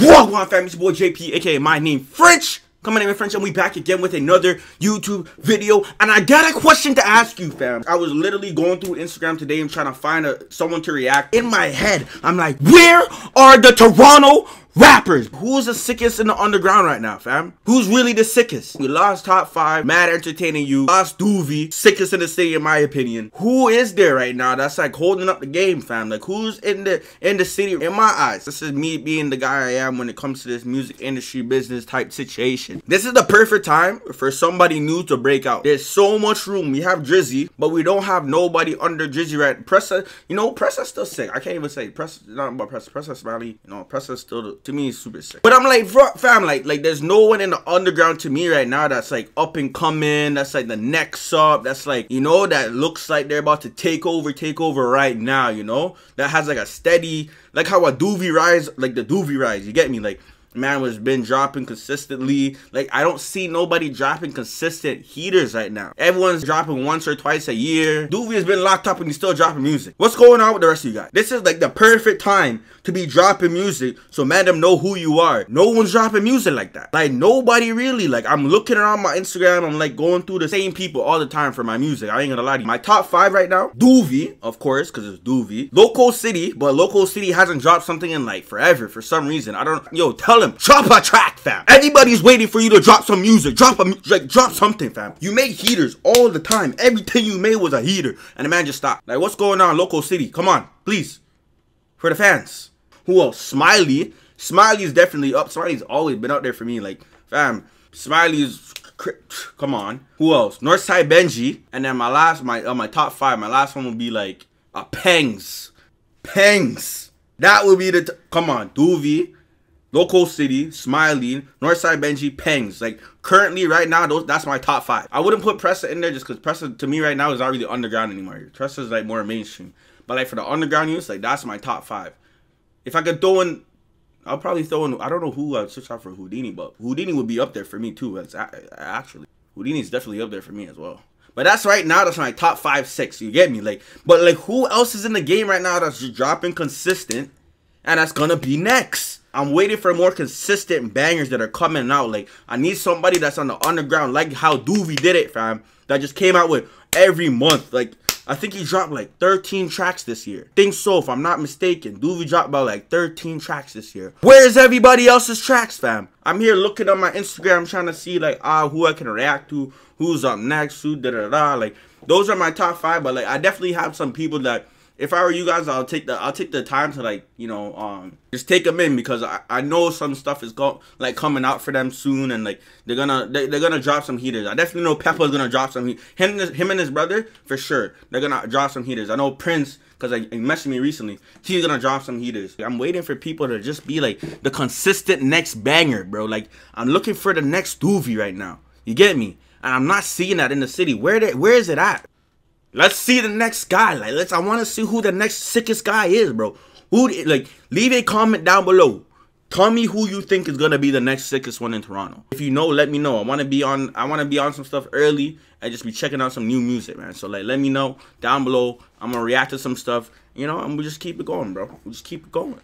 Wagwan fam, it's your boy JP, aka MyNameFrench. Coming in French, and we back again with another YouTube video. And I got a question to ask you, fam. I was literally going through Instagram today and trying to find a, someone to react. In my head, I'm like, where are the Toronto rappers. Who's the sickest in the underground right now, fam? Who's really the sickest? We lost top five, mad entertaining you, lost Duvy, sickest in the city in my opinion. Who is there right now that's like holding up the game, fam? Like who's in the in the city in my eyes? This is me being the guy I am when it comes to this music industry business type situation. This is the perfect time for somebody new to break out. There's so much room. We have Drizzy, but we don't have nobody under Drizzy right. Pressa, you know, Pressa's still sick. I can't even say Press not about Pressa. Pressa Smiley, you know, Pressa's still to me is super sick. But I'm like, fam, like, like there's no one in the underground to me right now that's like up and coming. That's like the next up. That's like, you know, that looks like they're about to take over, take over right now. You know, that has like a steady, like how a Duvy rise, like the Duvy rise. You get me, like man was been dropping consistently. Like I don't see nobody dropping consistent heaters right now. Everyone's dropping once or twice a year. Duvy has been locked up and he's still dropping music. What's going on with the rest of you guys? This is like the perfect time to be dropping music so madam know who you are. No one's dropping music like that. Like nobody really. Like I'm looking around my Instagram. I'm like going through the same people all the time for my music. I ain't gonna lie to you. My top five right now, Duvy, of course, because it's Duvy. Local City, but Local City hasn't dropped something in like forever for some reason. I don't. Yo, tell drop a track, fam. Everybody's waiting for you to drop some music. Drop a like drop something, fam. You made heaters all the time. Everything you made was a heater. And the man just stopped. Like, what's going on, local city? Come on, please. For the fans. Who else? Smiley. Smiley's definitely up. Smiley's always been out there for me. Like, fam, Smiley's come on. Who else? Northside Benji. And then my last, my uh, my top five, my last one would be like a Pengs. Pengs. That would be the come on, Duvy. Local City, Smiley, Northside Benji, Pengs. Like currently, right now, those that's my top five. I wouldn't put Pressa in there just because Pressa to me right now is not really underground anymore. Pressa is like more mainstream. But like for the underground use, like that's my top five. If I could throw in, I'll probably throw in. I don't know who I'd switch out for Houdini, but Houdini would be up there for me too. It's actually Houdini's definitely up there for me as well. But that's right now. That's my top five, six. You get me? Like, but like, who else is in the game right now that's just dropping consistent, and that's gonna be next? I'm waiting for more consistent bangers that are coming out. Like, I need somebody that's on the underground, like how Duvy did it, fam. That just came out with every month. Like, I think he dropped like 13 tracks this year. Think so, if I'm not mistaken. Duvy dropped about like 13 tracks this year. Where's everybody else's tracks, fam? I'm here looking on my Instagram trying to see like ah who I can react to, who's up next, who da da da. Like, those are my top five, but like I definitely have some people that if I were you guys, I'll take the I'll take the time to like you know um just take them in because I, I know some stuff is go like coming out for them soon and like they're gonna they, they're gonna drop some heaters. I definitely know Peppa's gonna drop some. Him him and his brother for sure they're gonna drop some heaters. I know Prince because like, he messaged me recently. He's gonna drop some heaters. I'm waiting for people to just be like the consistent next banger, bro. Like I'm looking for the next Duvy right now. You get me? And I'm not seeing that in the city. Where they, where is it at? Let's see the next guy. Like, let's. I want to see who the next sickest guy is, bro. Who like? Leave a comment down below. Tell me who you think is gonna be the next sickest one in Toronto. If you know, let me know. I want to be on. I want to be on some stuff early and just be checking out some new music, man. So like, let me know down below. I'm gonna react to some stuff, you know, and we just keep it going, bro. We just keep it going.